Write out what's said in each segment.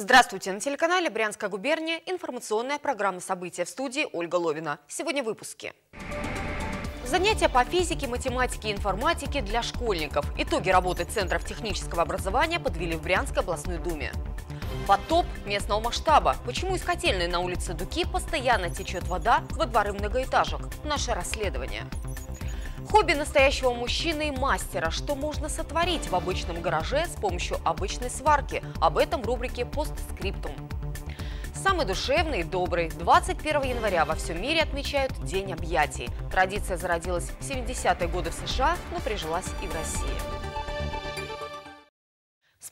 Здравствуйте! На телеканале «Брянская губерния» информационная программа «События» в студии Ольга Ловина. Сегодня в выпуске. Занятия по физике, математике и информатике для школьников. Итоги работы Центров технического образования подвели в Брянской областной думе. Потоп местного масштаба. Почему из котельной на улице Дуки постоянно течет вода во дворы многоэтажек? Наше расследование. Хобби настоящего мужчины и мастера. Что можно сотворить в обычном гараже с помощью обычной сварки? Об этом в рубрике «Постскриптум». Самый душевный и добрый. 21 января во всем мире отмечают День объятий. Традиция зародилась в 70-е годы в США, но прижилась и в России.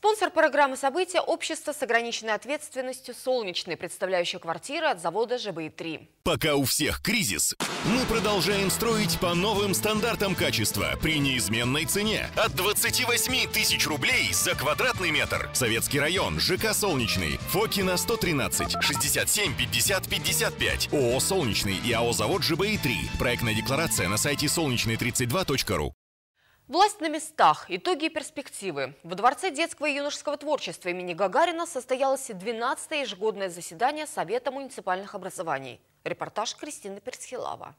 Спонсор программы «События» – общество с ограниченной ответственностью «Солнечный», представляющее квартиры от завода ЖБИ-3. Пока у всех кризис, мы продолжаем строить по новым стандартам качества при неизменной цене от 28 тысяч рублей за квадратный метр. Советский район, ЖК «Солнечный», Фокина 113, 67 50 55, ООО «Солнечный» и АО «Завод ЖБИ-3». Проектная декларация на сайте солнечный32.ру. Власть на местах. Итоги и перспективы. Во Дворце детского и юношеского творчества имени Гагарина состоялось 12-е ежегодное заседание Совета муниципальных образований. Репортаж Кристины Персхилава.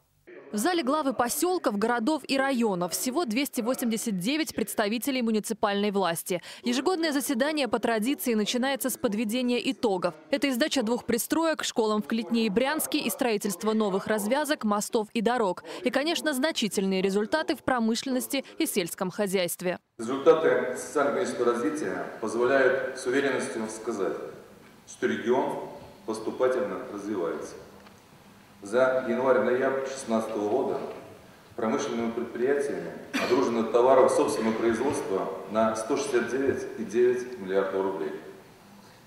В зале главы поселков, городов и районов всего 289 представителей муниципальной власти. Ежегодное заседание по традиции начинается с подведения итогов. Это издача двух пристроек, школам в Клетне и Брянске и строительство новых развязок, мостов и дорог. И, конечно, значительные результаты в промышленности и сельском хозяйстве. Результаты социально-экономического развития позволяют с уверенностью сказать, что регион поступательно развивается. За январь-ноябрь 2016 года промышленными предприятиями огружено товаров собственного производства на 169,9 миллиардов рублей.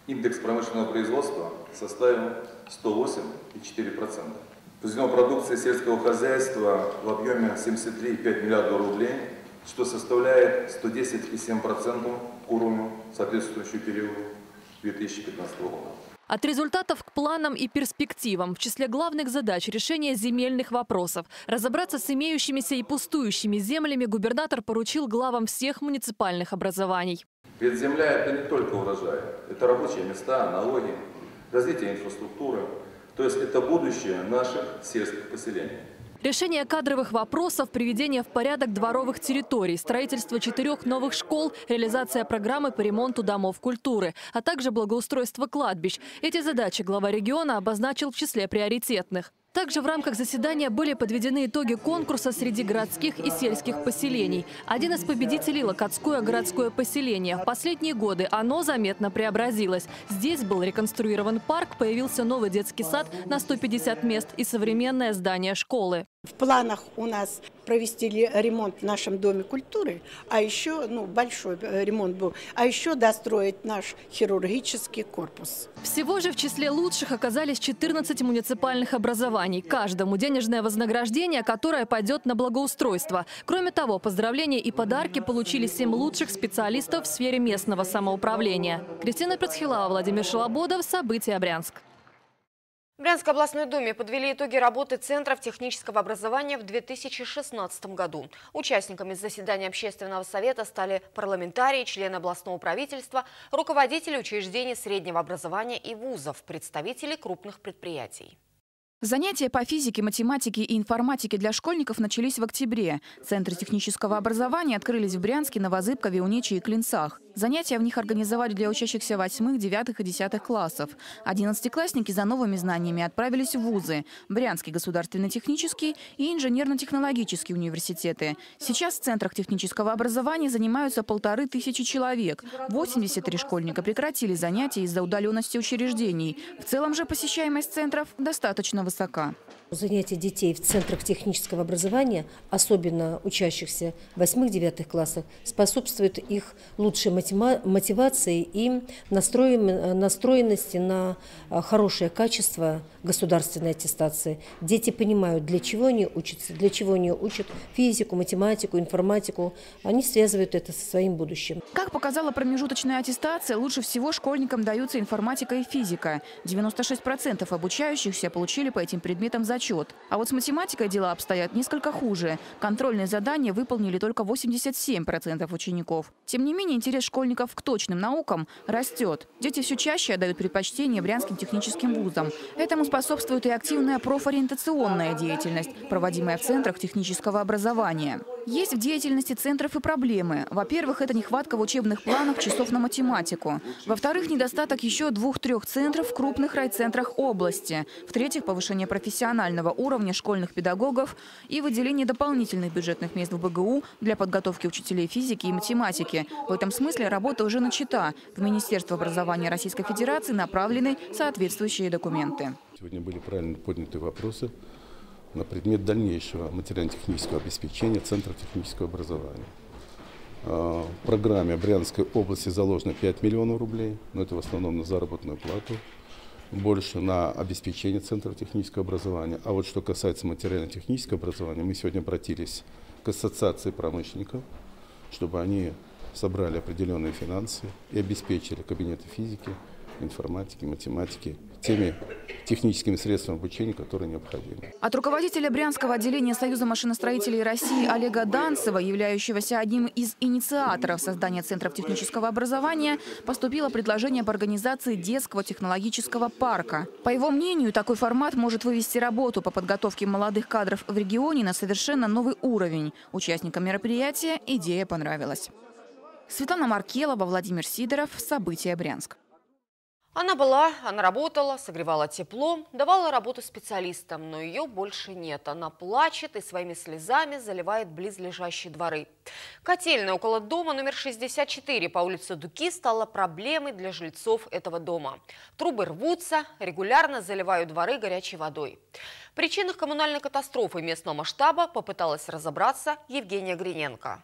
Индекс промышленного производства составил 108,4%. Произведено продукции сельского хозяйства в объеме 73,5 миллиардов рублей, что составляет 110,7% к уровню соответствующего периода 2015 года. От результатов к планам и перспективам. В числе главных задач решение земельных вопросов. Разобраться с имеющимися и пустующими землями губернатор поручил главам всех муниципальных образований. Ведь земля – это не только урожай. Это рабочие места, налоги, развитие инфраструктуры. То есть это будущее наших сельских поселений. Решение кадровых вопросов, приведение в порядок дворовых территорий, строительство четырех новых школ, реализация программы по ремонту домов культуры, а также благоустройство кладбищ. Эти задачи глава региона обозначил в числе приоритетных. Также в рамках заседания были подведены итоги конкурса среди городских и сельских поселений. Один из победителей – Локотское городское поселение. В последние годы оно заметно преобразилось. Здесь был реконструирован парк, появился новый детский сад на 150 мест и современное здание школы. В планах у нас провести ремонт в нашем Доме культуры, а еще, ну, большой э, ремонт был, а еще достроить наш хирургический корпус. Всего же в числе лучших оказались 14 муниципальных образований. Каждому денежное вознаграждение, которое пойдет на благоустройство. Кроме того, поздравления и подарки получили 7 лучших специалистов в сфере местного самоуправления. Кристина Прецхилава, Владимир Шалободов, События Брянск. В Брянской областной думе подвели итоги работы Центров технического образования в 2016 году. Участниками заседания общественного совета стали парламентарии, члены областного правительства, руководители учреждений среднего образования и вузов, представители крупных предприятий. Занятия по физике, математике и информатике для школьников начались в октябре. Центры технического образования открылись в Брянске, Новозыбкове, Унечи и Клинцах. Занятия в них организовали для учащихся 8, 9 и 10 классов. Одиннадцатиклассники за новыми знаниями отправились в вузы – Брянский государственный технический и инженерно-технологический университеты. Сейчас в центрах технического образования занимаются полторы тысячи человек. 83 школьника прекратили занятия из-за удаленности учреждений. В целом же посещаемость центров достаточно высока. Занятия детей в центрах технического образования, особенно учащихся 8-9 классах, способствуют их лучшей мотивации и настроенности на а, хорошее качество государственной аттестации. Дети понимают, для чего они учатся, для чего они учат физику, математику, информатику. Они связывают это со своим будущим. Как показала промежуточная аттестация, лучше всего школьникам даются информатика и физика. 96% обучающихся получили по этим предметам зачет. А вот с математикой дела обстоят несколько хуже. Контрольные задания выполнили только 87% учеников. Тем не менее, интерес школьников к точным наукам растет. Дети все чаще отдают предпочтение брянским техническим вузам. Этому способствует и активная профориентационная деятельность, проводимая в центрах технического образования. Есть в деятельности центров и проблемы. Во-первых, это нехватка в учебных планах часов на математику. Во-вторых, недостаток еще двух-трех центров в крупных райцентрах области. В-третьих, повышение профессионального уровня школьных педагогов и выделение дополнительных бюджетных мест в БГУ для подготовки учителей физики и математики. В этом смысле работа уже начата. В Министерство образования Российской Федерации направлены соответствующие документы. Сегодня были правильно подняты вопросы на предмет дальнейшего материально-технического обеспечения Центра технического образования. А, в программе Брянской области заложено 5 миллионов рублей, но это в основном на заработную плату, больше на обеспечение Центра технического образования. А вот что касается материально-технического образования, мы сегодня обратились к Ассоциации промышленников, чтобы они собрали определенные финансы и обеспечили кабинеты физики, информатики, математики теми техническими средствами обучения, которые необходимы. От руководителя Брянского отделения Союза машиностроителей России Олега Данцева, являющегося одним из инициаторов создания Центров технического образования, поступило предложение по организации детского технологического парка. По его мнению, такой формат может вывести работу по подготовке молодых кадров в регионе на совершенно новый уровень. Участникам мероприятия идея понравилась. Светлана Маркелова, Владимир Сидоров. События Брянск. Она была, она работала, согревала тепло, давала работу специалистам, но ее больше нет. Она плачет и своими слезами заливает близлежащие дворы. Котельная около дома номер 64 по улице Дуки стала проблемой для жильцов этого дома. Трубы рвутся, регулярно заливают дворы горячей водой. В причинах коммунальной катастрофы местного масштаба попыталась разобраться Евгения Гриненко.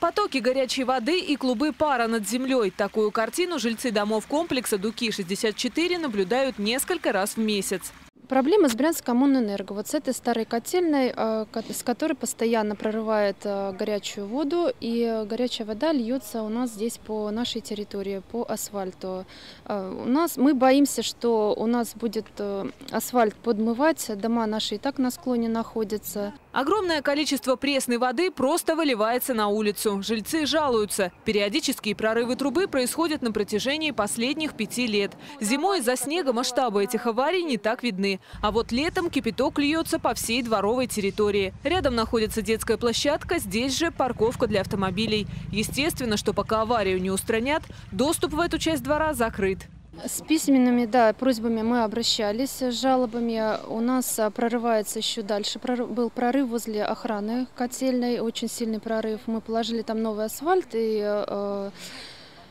Потоки горячей воды и клубы пара над землей. Такую картину жильцы домов комплекса Дуки-64 наблюдают несколько раз в месяц. Проблема с Брянскоммунэнерго. Вот с этой старой котельной, э, с которой постоянно прорывает э, горячую воду, и горячая вода льется у нас здесь по нашей территории, по асфальту. Э, у нас, мы боимся, что у нас будет асфальт подмывать, дома наши и так на склоне находятся. Огромное количество пресной воды просто выливается на улицу. Жильцы жалуются. Периодические прорывы трубы происходят на протяжении последних пяти лет. Зимой из-за снега масштабы этих аварий не так видны. А вот летом кипяток льется по всей дворовой территории. Рядом находится детская площадка, здесь же парковка для автомобилей. Естественно, что пока аварию не устранят, доступ в эту часть двора закрыт. С письменными да, просьбами мы обращались, с жалобами. У нас а, прорывается еще дальше. Был прорыв возле охраны котельной, очень сильный прорыв. Мы положили там новый асфальт и э,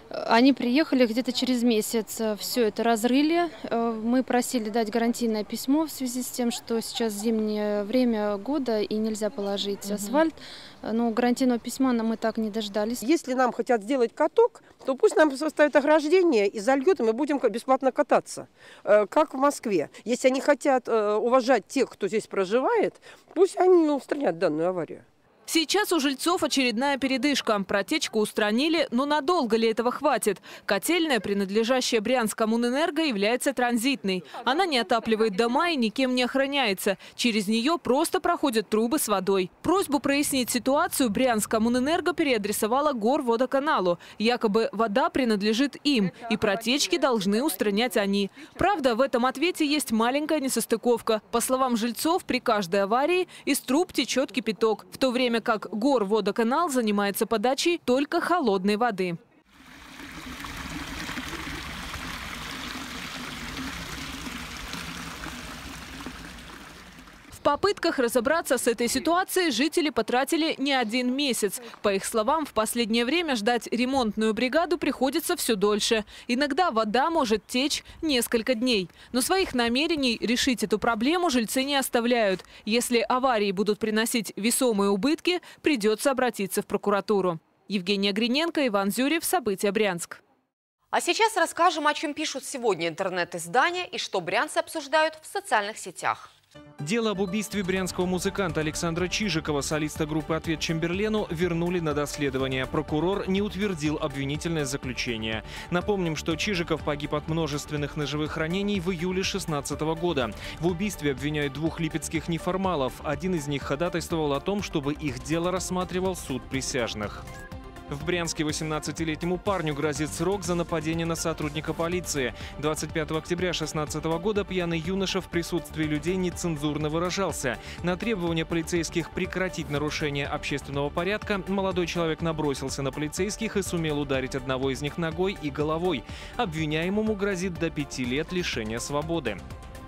они приехали где-то через месяц, все это разрыли. Э, мы просили дать гарантийное письмо в связи с тем, что сейчас зимнее время года и нельзя положить угу. асфальт. Но гарантийного письма мы так не дождались. Если нам хотят сделать каток, то пусть нам составят ограждение и зальют, и мы будем бесплатно кататься, э, как в Москве. Если они хотят э, уважать тех, кто здесь проживает, пусть они устранят данную аварию. Сейчас у жильцов очередная передышка. Протечку устранили, но надолго ли этого хватит? Котельная, принадлежащая Брянскоммунэнерго, является транзитной. Она не отапливает дома и никем не охраняется. Через нее просто проходят трубы с водой. Просьбу прояснить ситуацию Брянскоммунэнерго переадресовала Горводоканалу. Якобы вода принадлежит им, и протечки должны устранять они. Правда, в этом ответе есть маленькая несостыковка. По словам жильцов, при каждой аварии из труб течет кипяток, в то время как Горводоканал занимается подачей только холодной воды. Попытках разобраться с этой ситуацией жители потратили не один месяц. По их словам, в последнее время ждать ремонтную бригаду приходится все дольше. Иногда вода может течь несколько дней. Но своих намерений решить эту проблему жильцы не оставляют. Если аварии будут приносить весомые убытки, придется обратиться в прокуратуру. Евгения Гриненко, Иван Зюрев. События Брянск. А сейчас расскажем, о чем пишут сегодня интернет-издания и что брянцы обсуждают в социальных сетях. Дело об убийстве брянского музыканта Александра Чижикова, солиста группы «Ответ Чемберлену», вернули на доследование. Прокурор не утвердил обвинительное заключение. Напомним, что Чижиков погиб от множественных ножевых ранений в июле 2016 года. В убийстве обвиняют двух липецких неформалов. Один из них ходатайствовал о том, чтобы их дело рассматривал суд присяжных. В Брянске 18-летнему парню грозит срок за нападение на сотрудника полиции. 25 октября 2016 года пьяный юноша в присутствии людей нецензурно выражался. На требование полицейских прекратить нарушение общественного порядка молодой человек набросился на полицейских и сумел ударить одного из них ногой и головой. Обвиняемому грозит до пяти лет лишения свободы.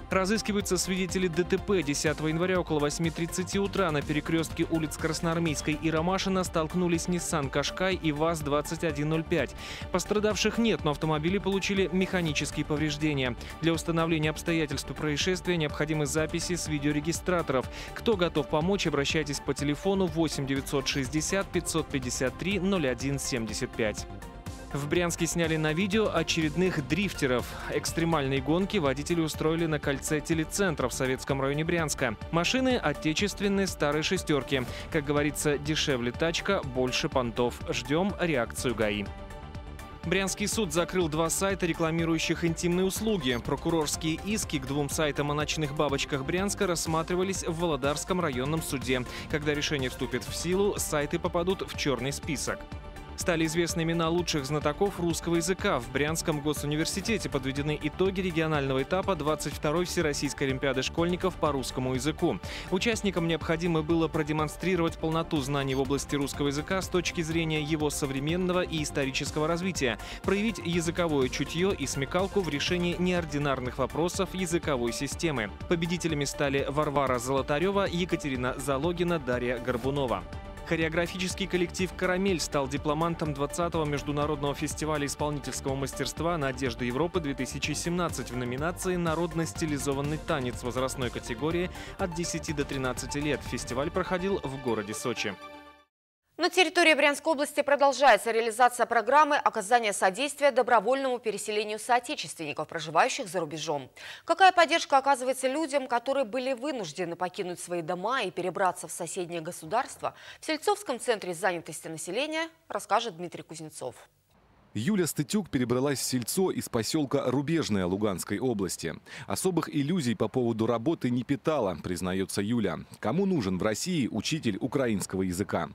Разыскиваются свидетели ДТП. 10 января около 8.30 утра на перекрестке улиц Красноармейской и Ромашина столкнулись Nissan Кашкай и ВАЗ-2105. Пострадавших нет, но автомобили получили механические повреждения. Для установления обстоятельств происшествия необходимы записи с видеорегистраторов. Кто готов помочь, обращайтесь по телефону 8 960 553 0175. В Брянске сняли на видео очередных дрифтеров. Экстремальные гонки водители устроили на кольце телецентра в советском районе Брянска. Машины отечественные старые шестерки. Как говорится, дешевле тачка, больше понтов. Ждем реакцию ГАИ. Брянский суд закрыл два сайта, рекламирующих интимные услуги. Прокурорские иски к двум сайтам о ночных бабочках Брянска рассматривались в Володарском районном суде. Когда решение вступит в силу, сайты попадут в черный список. Стали известны имена лучших знатоков русского языка. В Брянском госуниверситете подведены итоги регионального этапа 22-й Всероссийской Олимпиады школьников по русскому языку. Участникам необходимо было продемонстрировать полноту знаний в области русского языка с точки зрения его современного и исторического развития, проявить языковое чутье и смекалку в решении неординарных вопросов языковой системы. Победителями стали Варвара Золотарева, Екатерина Залогина, Дарья Горбунова. Хореографический коллектив «Карамель» стал дипломантом 20-го международного фестиваля исполнительского мастерства «Надежда Европы-2017» в номинации «Народно-стилизованный танец» возрастной категории от 10 до 13 лет. Фестиваль проходил в городе Сочи. На территории Брянской области продолжается реализация программы оказания содействия добровольному переселению соотечественников, проживающих за рубежом. Какая поддержка оказывается людям, которые были вынуждены покинуть свои дома и перебраться в соседнее государство, в Сельцовском центре занятости населения расскажет Дмитрий Кузнецов. Юля Стытюк перебралась в сельцо из поселка Рубежное Луганской области. Особых иллюзий по поводу работы не питала, признается Юля. Кому нужен в России учитель украинского языка?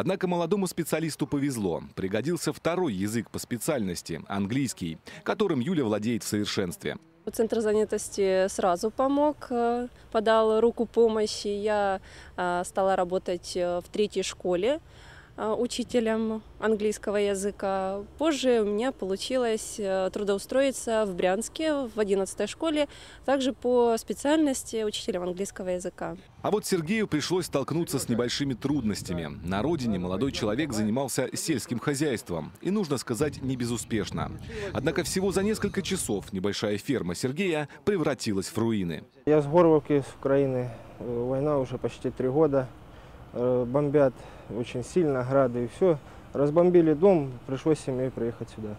Однако молодому специалисту повезло. Пригодился второй язык по специальности – английский, которым Юля владеет в совершенстве. Центр занятости сразу помог, э, подал руку помощи. Я э, стала работать э, в третьей школе учителем английского языка. Позже у меня получилось э, трудоустроиться в Брянске в 11 школе, также по специальности учителем английского языка. А вот Сергею пришлось столкнуться с небольшими трудностями. На родине молодой человек занимался сельским хозяйством. И, нужно сказать, не безуспешно. Однако всего за несколько часов небольшая ферма Сергея превратилась в руины. Я с Горловки, с Украины. Э, война уже почти три года. Бомбят очень сильно, грады и все. Разбомбили дом, пришлось семьей приехать сюда.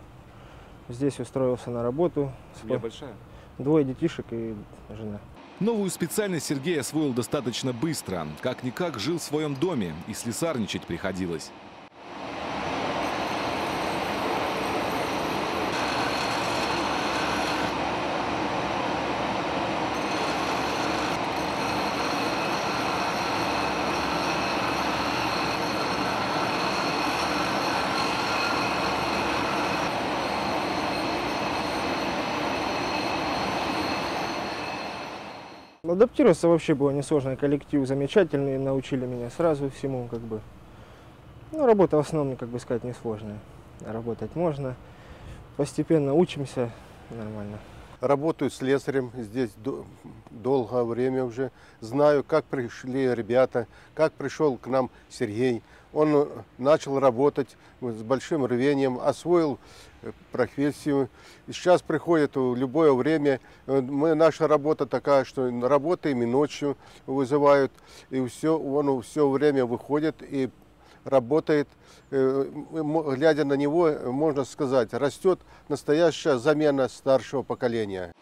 Здесь устроился на работу. Семья большая? Двое детишек и жена. Новую специальность Сергей освоил достаточно быстро. Как-никак жил в своем доме и слесарничать приходилось. Адаптироваться вообще было несложно. Коллектив замечательный, научили меня сразу всему, как бы. Ну, работа в основном, как бы сказать, несложная. Работать можно. Постепенно учимся нормально. Работаю слесарем здесь долгое время уже. Знаю, как пришли ребята, как пришел к нам Сергей. Он начал работать с большим рвением, освоил профессию. И сейчас приходит в любое время. Мы, наша работа такая, что работаем и ночью вызывают. И все, он все время выходит и работает. Э, глядя на него, можно сказать, растет настоящая замена старшего поколения.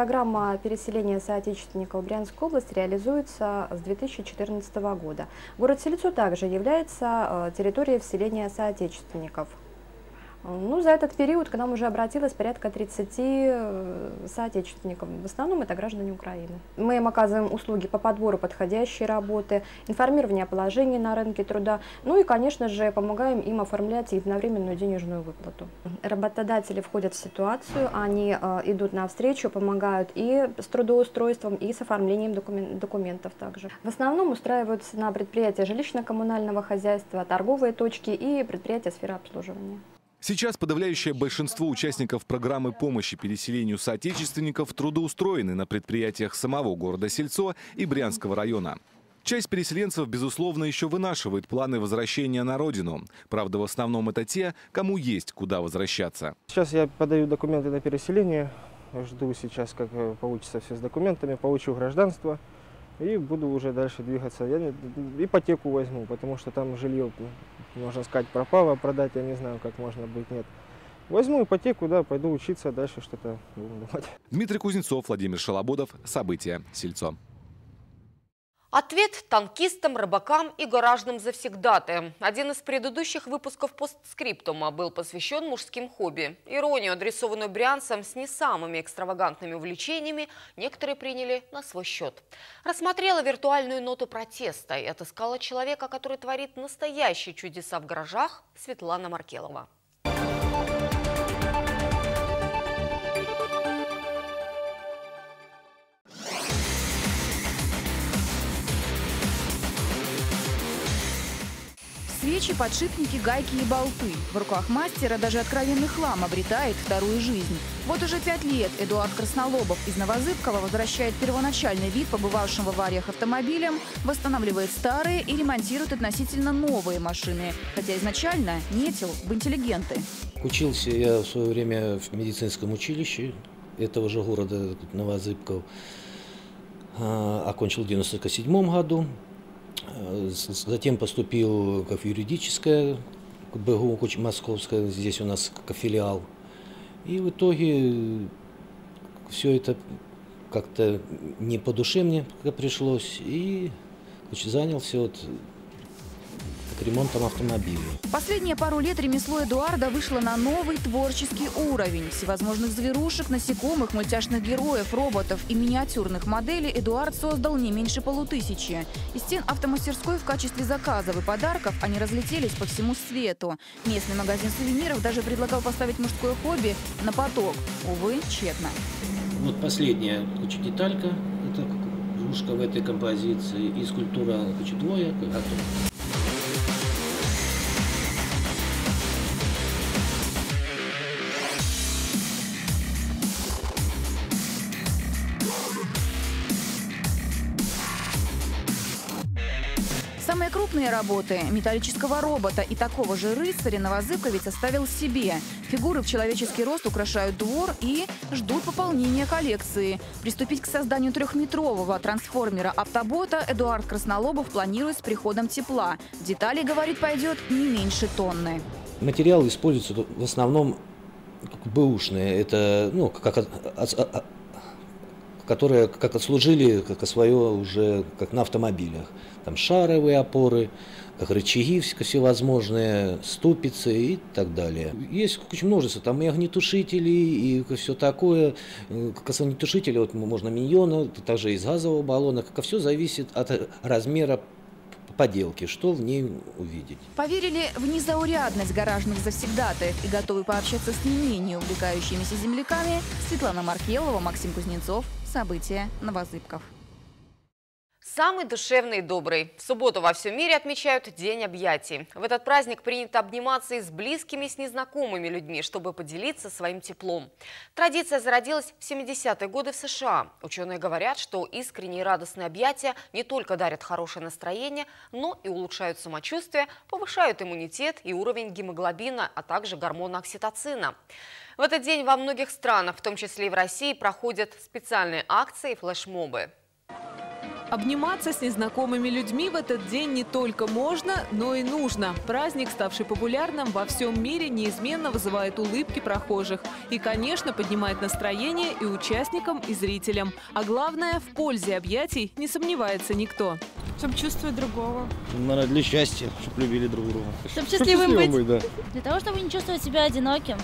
Программа переселения соотечественников в Брянскую область реализуется с 2014 года. Город Селицо также является э, территорией вселения соотечественников. Ну, за этот период к нам уже обратилось порядка 30 э, соотечественников. В основном это граждане Украины. Мы им оказываем услуги по подбору подходящей работы, информирование о положении на рынке труда, ну и, конечно же, помогаем им оформлять единовременную денежную выплату. Работодатели входят в ситуацию, они э, идут навстречу, помогают и с трудоустройством, и с оформлением документов также. В основном устраиваются на предприятия жилищно-коммунального хозяйства, торговые точки и предприятия сферы обслуживания. Сейчас подавляющее большинство участников программы помощи переселению соотечественников трудоустроены на предприятиях самого города Сельцо и Брянского района. Часть переселенцев, безусловно, еще вынашивает планы возвращения на родину. Правда, в основном это те, кому есть куда возвращаться. Сейчас я подаю документы на переселение. Жду сейчас, как получится все с документами. Получу гражданство и буду уже дальше двигаться. Я ипотеку возьму, потому что там жилье можно сказать, пропало, продать я не знаю, как можно быть, нет. Возьму ипотеку, да, пойду учиться, дальше что-то думать. Дмитрий Кузнецов, Владимир Шалободов. События. Сельцо. Ответ танкистам, рыбакам и гаражным завсегдатаям. Один из предыдущих выпусков постскриптума был посвящен мужским хобби. Иронию, адресованную брянцам с не самыми экстравагантными увлечениями, некоторые приняли на свой счет. Рассмотрела виртуальную ноту протеста и отыскала человека, который творит настоящие чудеса в гаражах, Светлана Маркелова. Свечи, подшипники, гайки и болты. В руках мастера даже откровенный хлам обретает вторую жизнь. Вот уже пять лет Эдуард Краснолобов из Новозыбкова возвращает первоначальный вид побывавшим в авариях автомобилем, восстанавливает старые и ремонтирует относительно новые машины. Хотя изначально метил в интеллигенты. Учился я в свое время в медицинском училище этого же города Новозыбков. А, окончил в 1997 году. Затем поступил в юридическое, БГУ Московское, здесь у нас как филиал. И в итоге все это как-то не по душе мне пришлось. И занялся вот ремонтом автомобилей. Последние пару лет ремесло Эдуарда вышло на новый творческий уровень. Всевозможных зверушек, насекомых, мультяшных героев, роботов и миниатюрных моделей Эдуард создал не меньше полутысячи. Из стен автомастерской в качестве заказов и подарков они разлетелись по всему свету. Местный магазин сувениров даже предлагал поставить мужское хобби на поток. Увы, тщетно. Вот последняя значит, деталька, это ушко в этой композиции, и скульптура значит, двое готова. Крупные работы металлического робота и такого же рыцаря Новозыбковец оставил себе. Фигуры в человеческий рост украшают двор и ждут пополнения коллекции. Приступить к созданию трехметрового трансформера автобота Эдуард Краснолобов планирует с приходом тепла. Деталей, говорит, пойдет не меньше тонны. Материалы используются в основном бэушные. Это, ну, как от, которые как отслужили как свое уже как на автомобилях там шаровые опоры, рычаги всевозможные, ступицы и так далее. Есть очень множество, там и огнетушители, и все такое. Как огнетушители, вот можно миньона, также из газового баллона, как все зависит от размера поделки, что в ней увидеть. Поверили в незаурядность гаражных завсегдатаев и готовы пообщаться с не менее увлекающимися земляками Светлана Маркелова, Максим Кузнецов. События Новозыбков. Самый душевный и добрый. В субботу во всем мире отмечают День объятий. В этот праздник принято обниматься и с близкими, и с незнакомыми людьми, чтобы поделиться своим теплом. Традиция зародилась в 70-е годы в США. Ученые говорят, что искренние и радостные объятия не только дарят хорошее настроение, но и улучшают самочувствие, повышают иммунитет и уровень гемоглобина, а также гормона окситоцина. В этот день во многих странах, в том числе и в России, проходят специальные акции и флешмобы. Обниматься с незнакомыми людьми в этот день не только можно, но и нужно. Праздник, ставший популярным во всем мире, неизменно вызывает улыбки прохожих. И, конечно, поднимает настроение и участникам, и зрителям. А главное, в пользе объятий не сомневается никто. Чтобы чувствовать другого. Наверное, для счастья, чтобы любили друг друга. Чтобы счастливым быть. быть да. Для того, чтобы не чувствовать себя одиноким.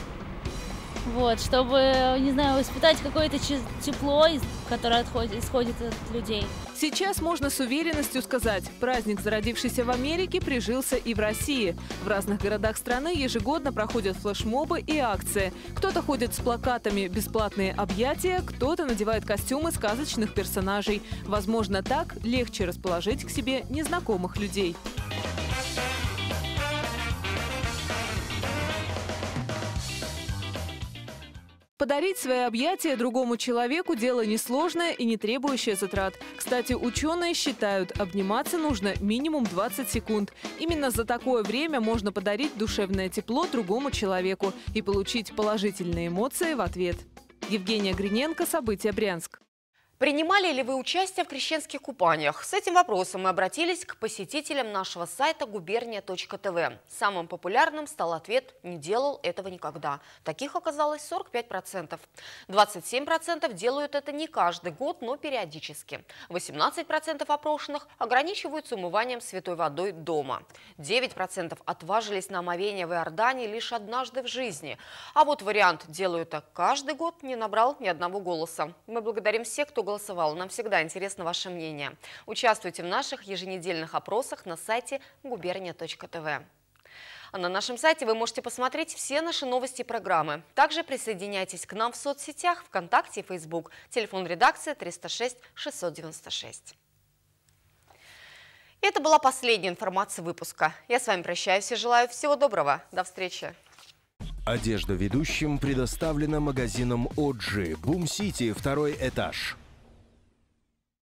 Вот, чтобы, не знаю, испытать какое-то тепло, которое отходит, исходит от людей. Сейчас можно с уверенностью сказать, праздник, зародившийся в Америке, прижился и в России. В разных городах страны ежегодно проходят флешмобы и акции. Кто-то ходит с плакатами «Бесплатные объятия», кто-то надевает костюмы сказочных персонажей. Возможно, так легче расположить к себе незнакомых людей. Подарить свои объятия другому человеку – дело несложное и не требующее затрат. Кстати, ученые считают, обниматься нужно минимум 20 секунд. Именно за такое время можно подарить душевное тепло другому человеку и получить положительные эмоции в ответ. Евгения Гриненко, События Брянск. Принимали ли вы участие в крещенских купаниях? С этим вопросом мы обратились к посетителям нашего сайта губерния.тв. Самым популярным стал ответ «не делал этого никогда». Таких оказалось 45%. 27% делают это не каждый год, но периодически. 18% опрошенных ограничиваются умыванием святой водой дома. 9% отважились на омовение в Иордании лишь однажды в жизни. А вот вариант «делаю это каждый год» не набрал ни одного голоса. Мы благодарим всех, кто голосовал. Нам всегда интересно ваше мнение. Участвуйте в наших еженедельных опросах на сайте губерния.тв. А на нашем сайте вы можете посмотреть все наши новости и программы. Также присоединяйтесь к нам в соцсетях, ВКонтакте и Facebook. Телефон редакции 306 696. Это была последняя информация выпуска. Я с вами прощаюсь и желаю всего доброго. До встречи. Одежда ведущим предоставлена магазином «Оджи». Бум-Сити, второй этаж.